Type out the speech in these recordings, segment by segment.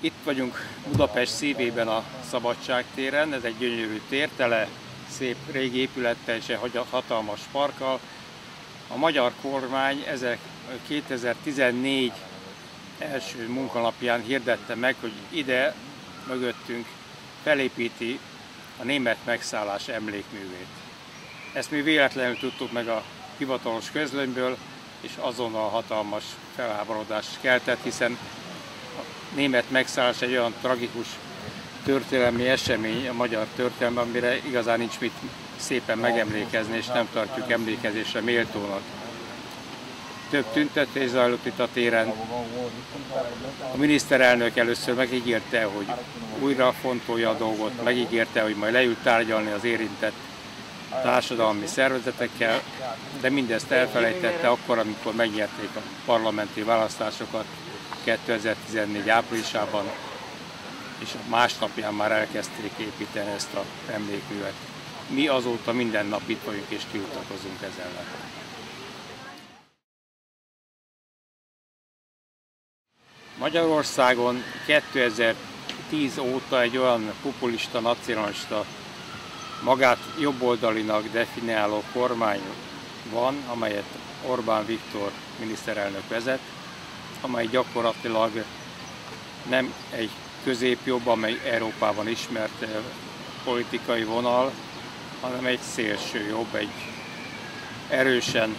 Itt vagyunk Budapest szívében a Szabadság téren, ez egy gyönyörű tér, tele szép régi épülettel és egy hatalmas parkkal. A magyar kormány ezek 2014 első munkanapján hirdette meg, hogy ide mögöttünk felépíti a német megszállás emlékművét. Ezt mi véletlenül tudtuk meg a hivatalos közlönyből, és azonnal hatalmas felháborodást keltett, hiszen német megszállás egy olyan tragikus történelmi esemény a magyar történelemben, amire igazán nincs mit szépen megemlékezni, és nem tartjuk emlékezésre méltónak. Több tüntetés zajlott itt a téren. A miniszterelnök először megígérte, hogy újra fontolja a dolgot, megígérte, hogy majd leült tárgyalni az érintett társadalmi szervezetekkel, de mindezt elfelejtette akkor, amikor megnyerték a parlamenti választásokat 2014 áprilisában, és másnapján már elkezdték építeni ezt a emlékművet. Mi azóta minden nap itt vagyunk és tiltakozunk ezzel. Magyarországon 2010 óta egy olyan populista, nacionalista, magát jobboldalinak definiáló kormány van, amelyet Orbán Viktor miniszterelnök vezet, amely gyakorlatilag nem egy középjobb, amely Európában ismert eh, politikai vonal, hanem egy szélső jobb, egy erősen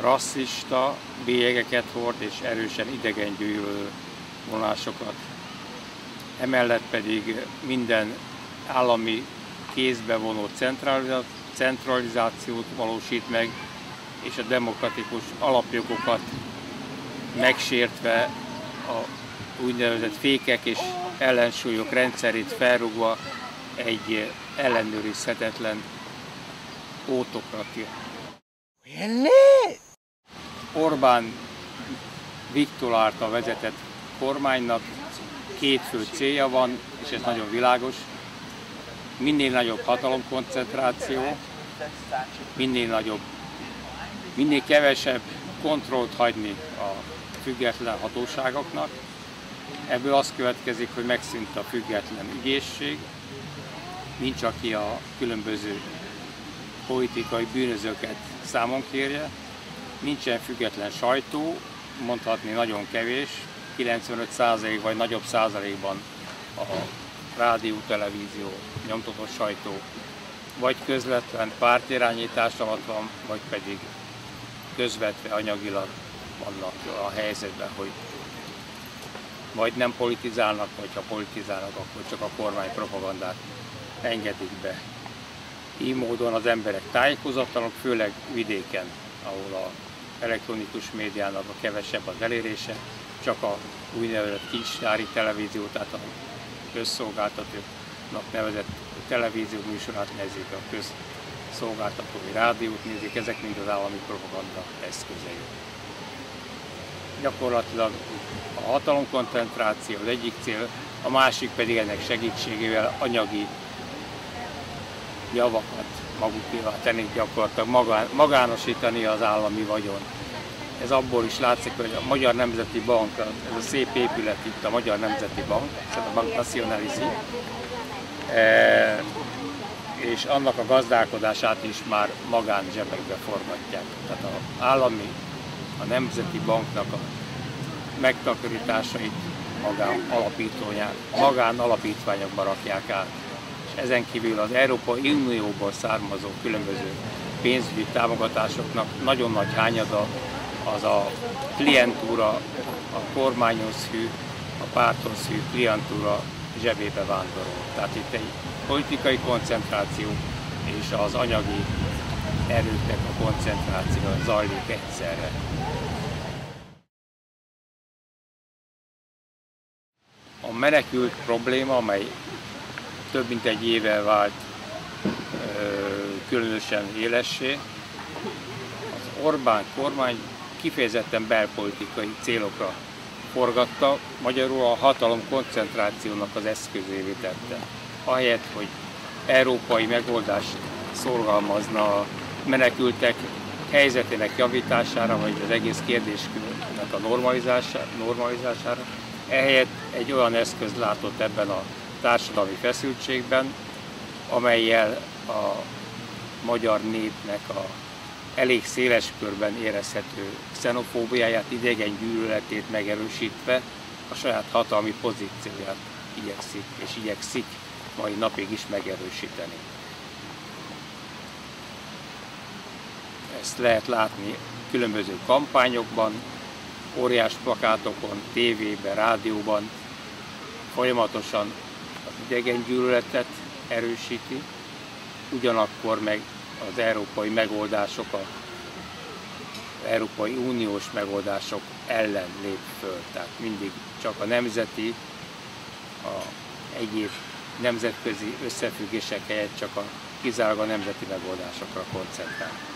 rasszista bélyegeket hord és erősen idegengyűlölő vonásokat. Emellett pedig minden állami kézbe vonó centralizációt valósít meg, és a demokratikus alapjogokat megsértve a úgynevezett fékek és ellensúlyok rendszerét felrúgva egy ellenőrizhetetlen ótokratia. Orbán Viktor által vezetett kormánynak két fő célja van, és ez nagyon világos. Minél nagyobb hatalomkoncentráció, minél nagyobb, minél kevesebb kontrollt hagyni a független hatóságoknak. Ebből az következik, hogy megszűnt a független ügyészség, nincs aki a különböző politikai bűnözőket számon kérje, nincsen független sajtó, mondhatni nagyon kevés, 95% vagy nagyobb százalékban a rádió, televízió, nyomtatott sajtó. Vagy közvetlen pártirányítás alatt van, vagy pedig közvetve anyagilag vannak a helyzetben, hogy vagy nem politizálnak, vagy ha politizálnak, akkor csak a kormány propagandát engedik be. Így módon az emberek tájékozatlanok, főleg vidéken, ahol a elektronikus médiának a kevesebb az elérése, csak a úgynevezett kistári televízió, tehát a közszolgáltatónak nevezett televízió műsorát nézik, a közszolgáltatói rádiót nézik, ezek mind az állami propaganda eszközei. Gyakorlatilag a hatalomkoncentráció az egyik cél, a másik pedig ennek segítségével anyagi javakat magukévá tenni, gyakorlatilag magán, magánosítani az állami vagyon. Ez abból is látszik, hogy a Magyar Nemzeti Bank, ez a szép épület itt a Magyar Nemzeti Bank, ez a Bank Nationalisi, e, és annak a gazdálkodását is már magán zsebekbe forgatják. Tehát az állami, a Nemzeti Banknak a megtakarításait magán, magán alapítványokba rakják át ezen kívül az Európai Unióból származó különböző pénzügyi támogatásoknak nagyon nagy hányada az a klientúra, a kormányhoz hű, a párthoz hű klientúra zsebébe vándorol. Tehát itt egy politikai koncentráció és az anyagi erőknek a koncentráció zajlik egyszerre. A menekült probléma, amely több mint egy éve vált különösen élessé. Az Orbán kormány kifejezetten belpolitikai célokra forgatta, magyarul a hatalom koncentrációnak az eszközévé tette. Ahelyett, hogy európai megoldást szorgalmazna menekültek helyzetének javítására, vagy az egész kérdéskörnek a normalizására, Ehelyett egy olyan eszköz látott ebben a társadalmi feszültségben, amelyel a magyar népnek a elég széles körben érezhető xenofóbiáját, idegen gyűlöletét megerősítve a saját hatalmi pozícióját igyekszik és igyekszik mai napig is megerősíteni. Ezt lehet látni különböző kampányokban, óriás plakátokon, tévében, rádióban, folyamatosan az idegen gyűlöletet erősíti, ugyanakkor meg az európai megoldások, az Európai Uniós megoldások ellen lép föl. Tehát mindig csak a nemzeti, a egyéb nemzetközi összefüggések helyett csak a kizárólag a nemzeti megoldásokra koncentrál.